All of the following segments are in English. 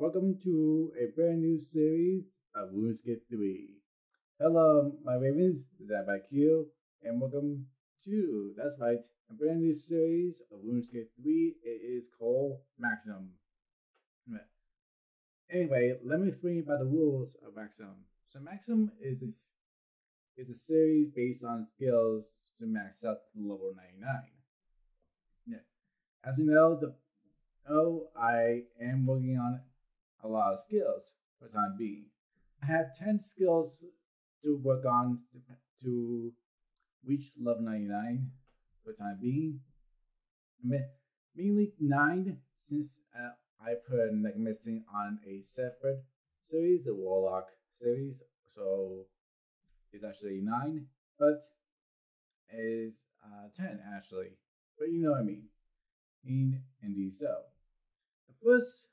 Welcome to a brand new series of RuneScape 3. Hello, my ravens, ZazBlack, and welcome to, that's right, a brand new series of RuneScape 3. It is called Maximum. Anyway, let me explain about the rules of Maximum. So Maximum is a, is a series based on skills to max out to level 99. Yeah. As you know, the oh, I am working on a lot of skills for the time being. I have 10 skills to work on to, to reach level 99 for the time being. Mainly 9 since uh, I put Necromancy on a separate series, the Warlock series, so it's actually 9, but is uh, 10 actually. But you know what I mean. In indeed so. The first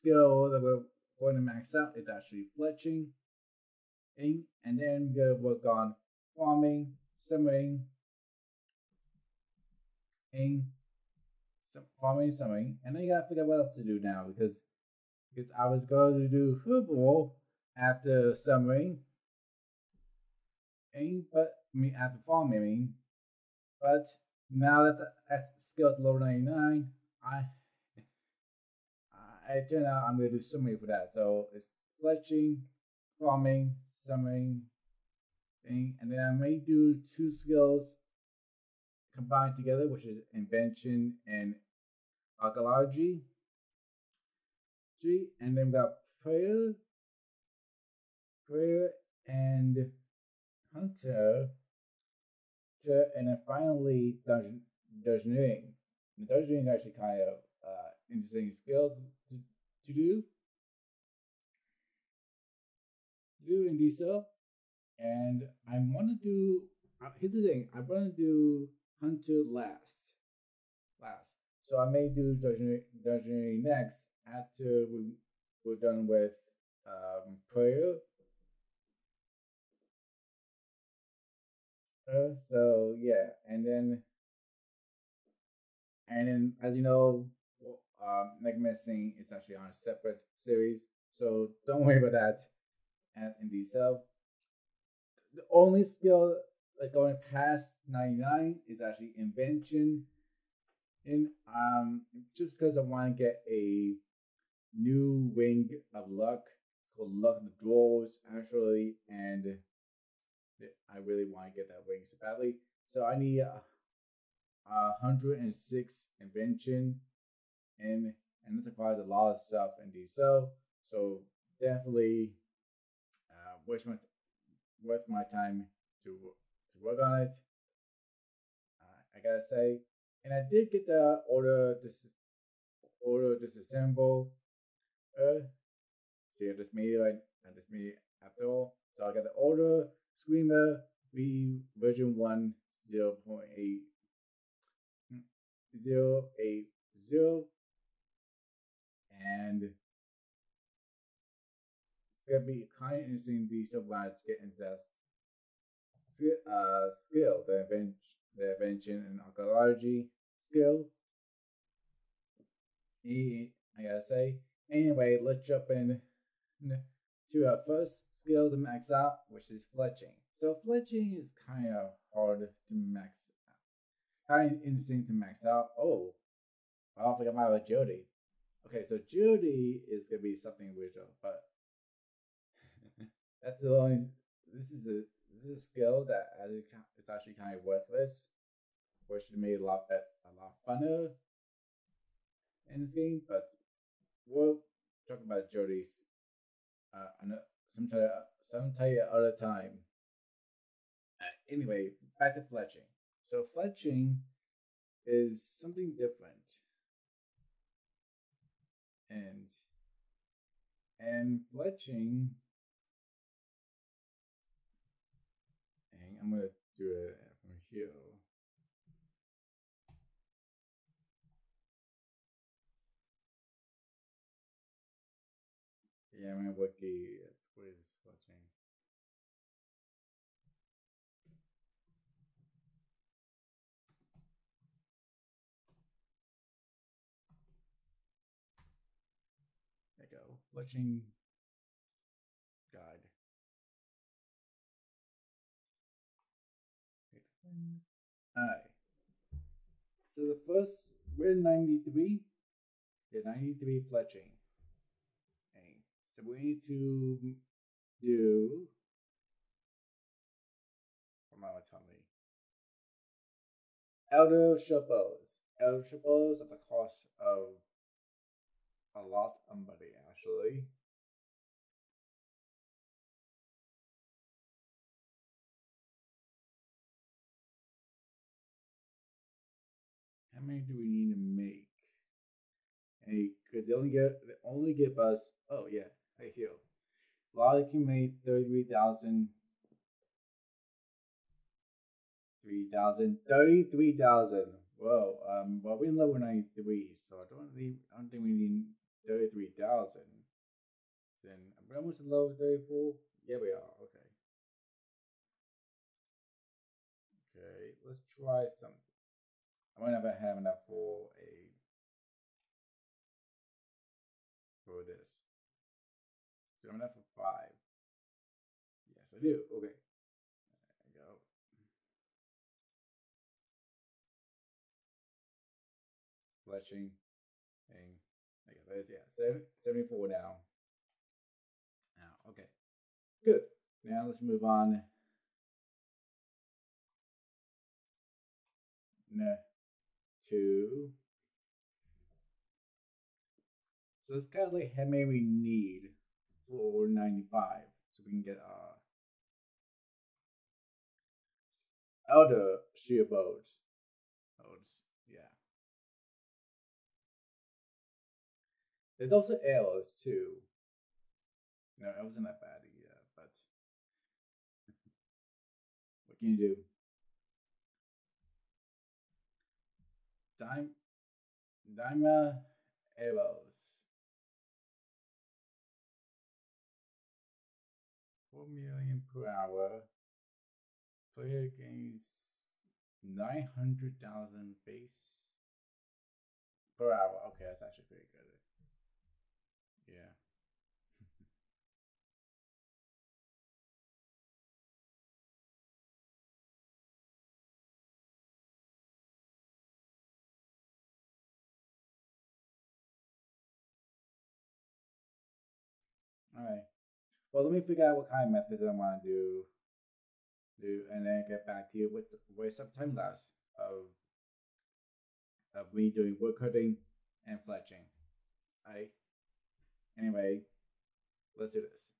skill that we're going to max out is actually fletching. And, then we're going to work on farming, summoning, and some farming, summoning. And then you gotta figure out what else to do now because because I was going to do Hoople after summoning. And but I mean after farming, I mean. But now that the skill level 99, I I turn out I'm going to do summary for that. So it's fletching, farming, summoning, thing, and then I may do two skills combined together, which is invention and archaeology. And then we got prayer, prayer and hunter, and then finally dungeon, dungeoneering. And dungeoneering is actually kind of uh, interesting skills to, do. Do indeed so. And I want to do, uh, here's the thing, I want to do Hunter last. Last. So I may do Dungeoneering next after we, we're done with um, prayer. Uh, so yeah, and then and then as you know, um, Necromancy is actually on a separate series, so don't worry about that at in detail. The only skill like going past 99 is actually invention. And um just because I want to get a new wing of luck. It's called Luck of the Dwarves, actually, and I really want to get that wing so badly. So I need and six invention and and requires a lot of stuff in so. So definitely uh worth my worth my time to to work on it. Uh, i gotta say and i did get the order this order disassemble uh see i just made it right i just made it after all. So i got the order screamer v version 1 0.8 0.80 and it's gonna be kind of interesting to glad to get into that uh, skill, the invention, the invention and archaeology skill. I gotta say. Anyway, let's jump in to our first skill to max out, which is fletching. So fletching is kind of hard to max out. Kind of interesting to max out. Oh, I forgot about Jody. Okay, so Judy is gonna be something original, but that's the only. This is a this is a skill that it's actually kind of worthless, which made a lot better, a lot funner in this game. But we'll talk about Jody's uh, sometime sometime other time. Uh, anyway, back to fletching. So fletching is something different and and fletching. And I'm gonna do it from here. Yeah I'm gonna work the what is fletching fletching guide. Alright. So the first, we're 93. Yeah, 93 fletching. Okay. So we need to do. I tell me? Elder shortbows. Elder shortbows at the cost of a lot of money, actually. How many do we need to make? Because they only get they only give us oh yeah, I heal. Logic can make thirty-three thousand. 3,000, 33,000. Whoa, um, well, we're in level 93, so I don't think, I don't think we need 33,000. Then, but almost level 34. Yeah, we are. Okay. Okay, let's try something. I might never have enough for a for this. Do I have enough for five? Yes, I do. Okay. There go. Fletching thing. Okay, there's yeah, 74 now. Now, okay. Good. Now let's move on. No to. So it's kind of like how many we need for 95. So we can get uh Elder shieldbows. There's also L's too. No, it wasn't that bad either, but what can you do? Dime, Daima uh, Arrows. Four million per hour. Player gains nine hundred thousand base per hour. Okay, that's actually pretty good. Yeah. All right. Well, let me figure out what kind of methods I want to do, do, and then get back to you with with some time lapse of of me doing wood cutting and fletching. All right. Anyway, let's do this.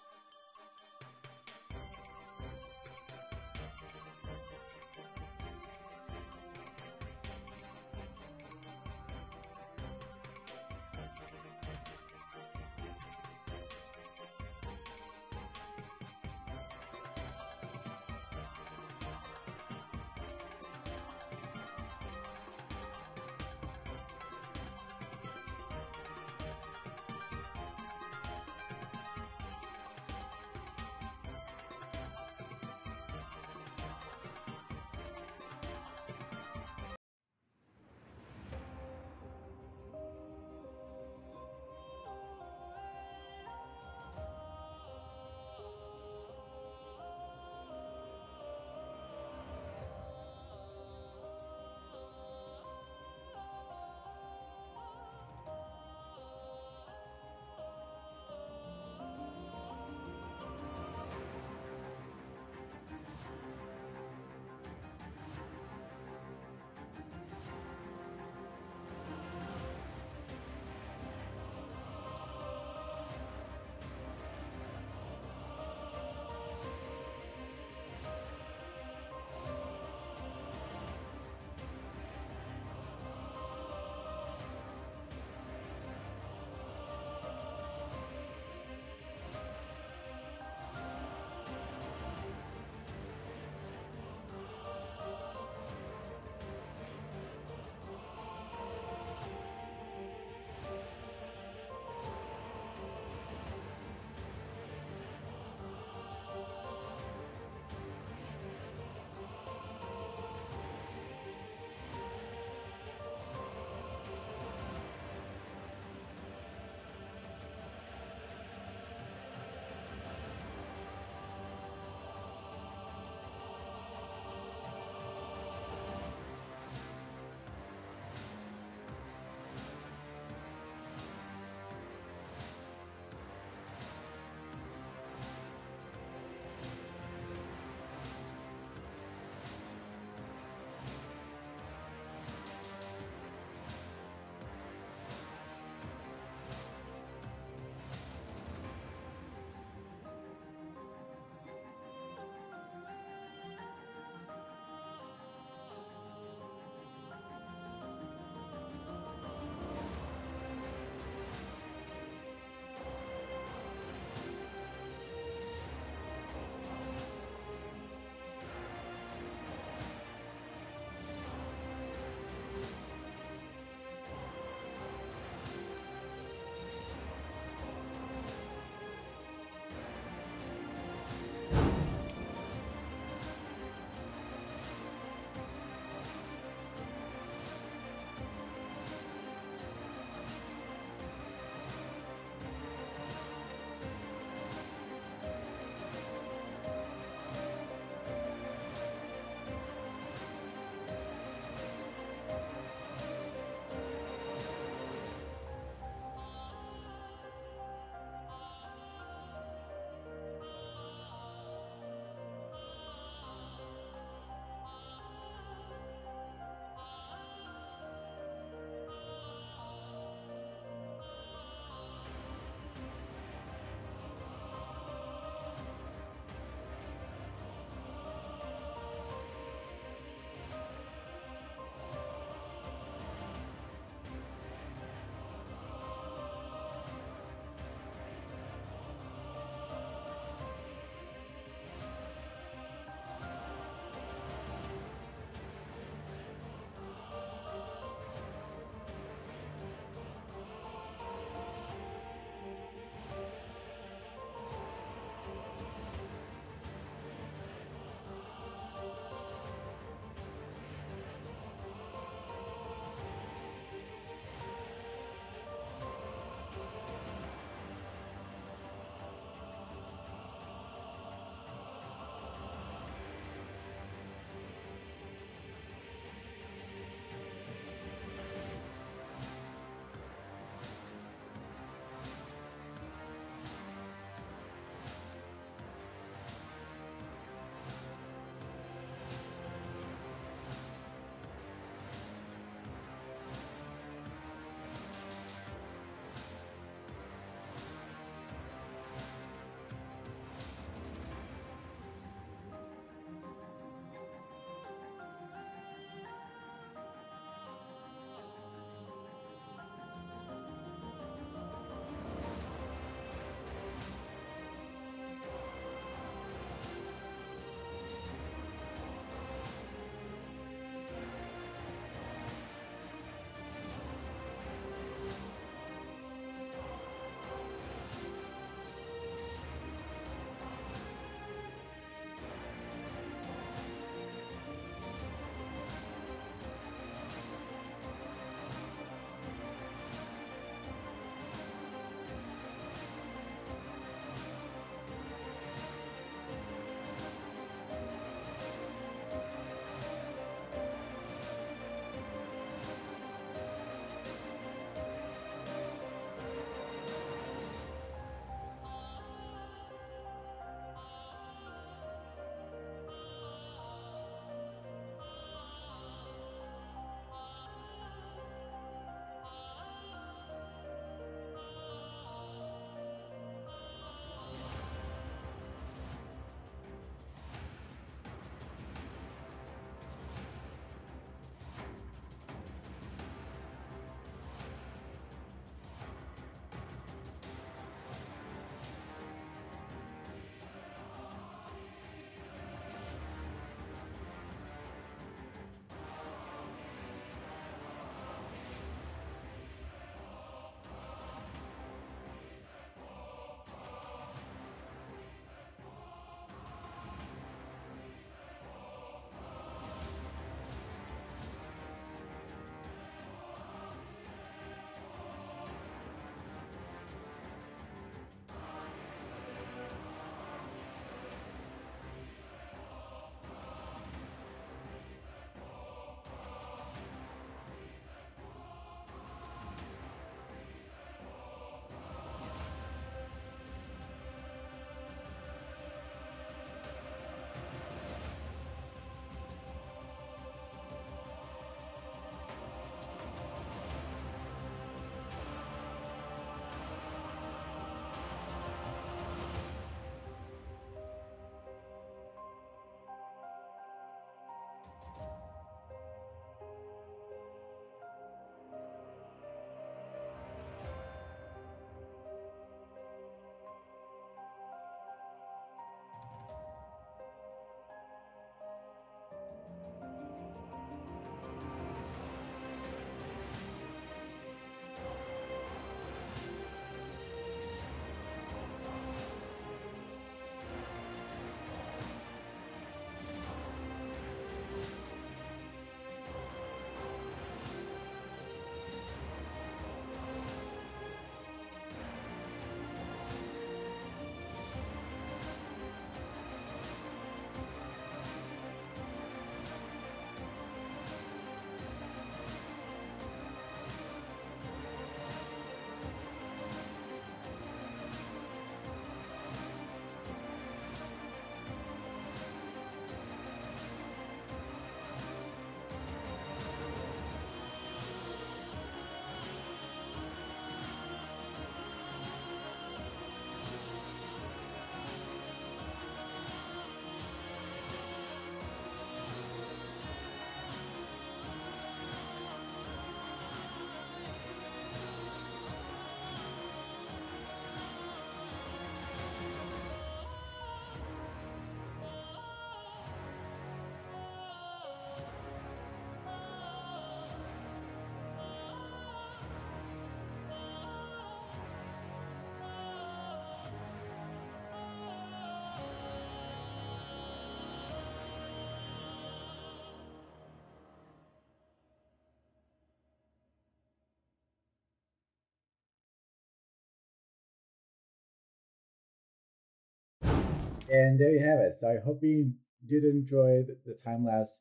and there you have it. So I hope you did enjoy the, the time lapse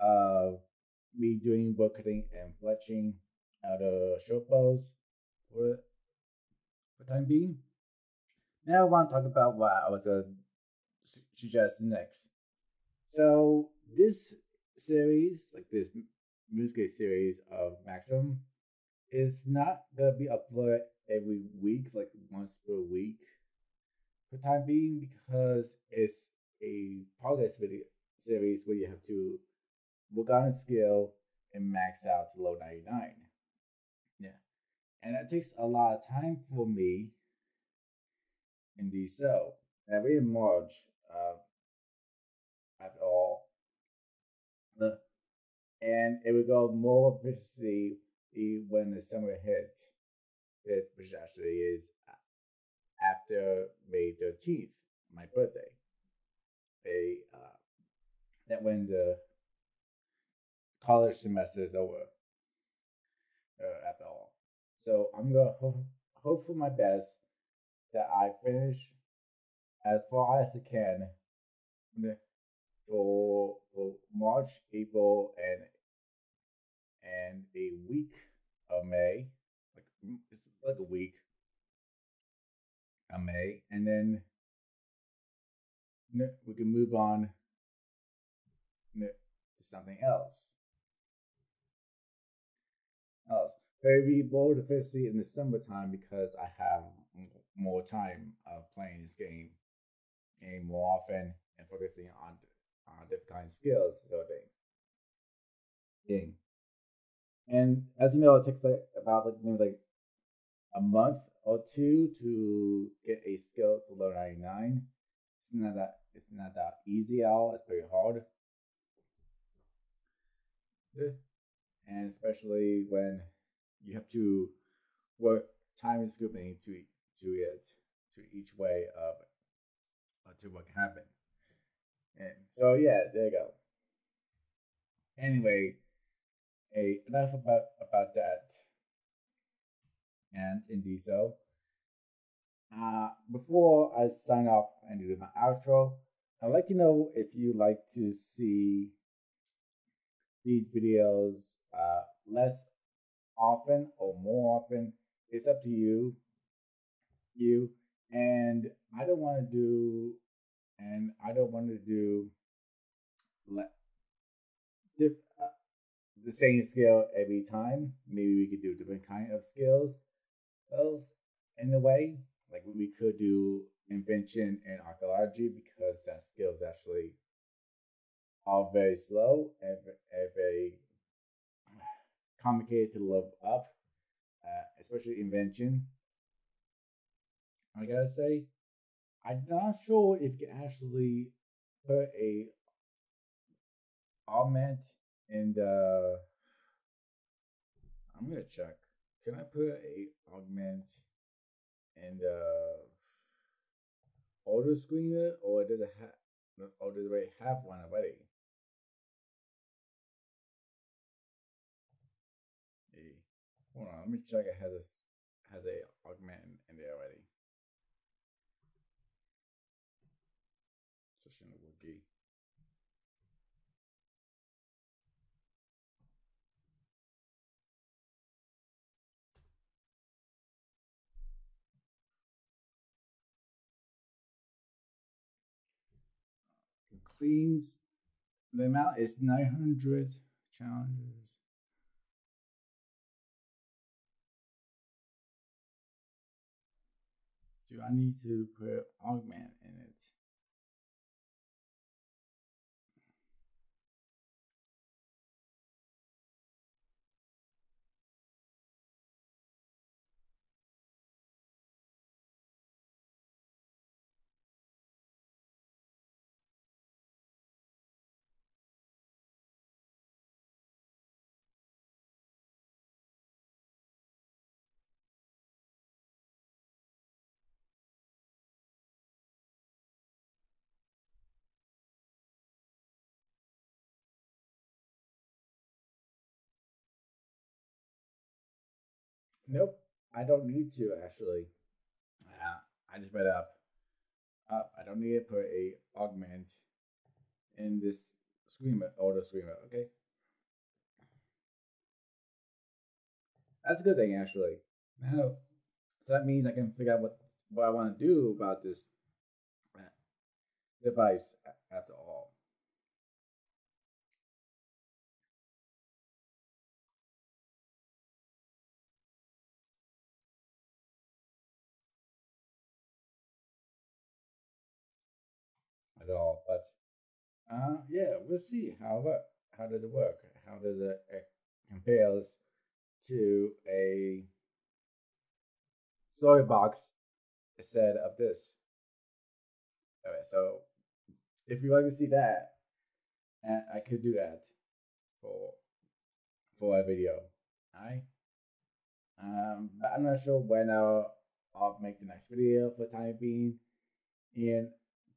of me doing wood cutting and fletching out of short bows for the time being. Now I want to talk about what I was going to suggest next. So this series, like this music series of Maxim, is not gonna be uploaded every week, like once per week, for time being, because it's a progress video series where you have to work on a skill and max out to low 99. Yeah. And it takes a lot of time for me in Indeed so. Every March uh, at all. The, and it will go more efficiently when the summer hits, it, which actually is after May 13th, my birthday. A, uh, that when the college semester is over uh, at all. So I'm going to hope, hope for my best that I finish as far as I can for for March, April, and and a week of May, like it's like a week of May, and then we can move on to something else. Else, maybe more efficiency in the summertime because I have more time of playing this game and more often and focusing on on different kind of skills so thing. And as you know, it takes like about like maybe like a month or two to get a skill to level 99. It's not that it's not that easy at all. It's very hard. And especially when you have to work time and scooping to to it to each way of uh, to what can happen. And so yeah, there you go. Anyway, a enough about about that. And indeed so. Uh, before I sign off and do my outro, I'd like to know if you like to see these videos uh, less often or more often. It's up to you you and I don't want to do and I don't want to do le- uh, the same scale every time. Maybe we could do different kind of skills. Those in a way, like we could do invention and archaeology because that skill is actually all very slow and, and very complicated to level up, uh, especially invention I gotta say, I'm not sure if you can actually put a augment in the. I'm gonna check. Can I put a augment in the uh, auto screener, or does it have, or does it have one already? Hey, hold on, let me check. It has a has a augment in there already. Cleans. The amount is 900 challenges. Do I need to put augment Nope, I don't need to actually. Uh, I just read up. Uh, I don't need to put a augment in this screener or the screener, okay? That's a good thing actually. Now so that means I can figure out what, what I want to do about this uh, device after all. At all, but uh, yeah, we'll see how how does it work? How does it, it compares to a story box instead of this. Okay, so if you like to see that, I could do that for for a video. Alright. Um, but I'm not sure when I'll I'll make the next video for time being. And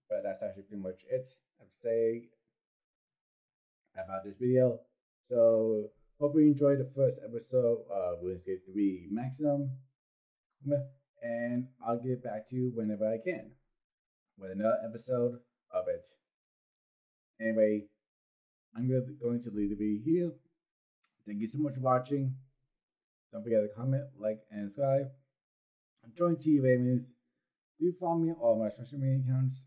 but that's actually pretty much it. I'd say about this video. So hope you enjoyed the first episode of RuneScape 3 Maximum and I'll get back to you whenever I can with another episode of it. Anyway, I'm going to leave the video here. Thank you so much for watching. Don't forget to comment, like, and subscribe. Join Team Ravens. Do follow me on all my social media accounts.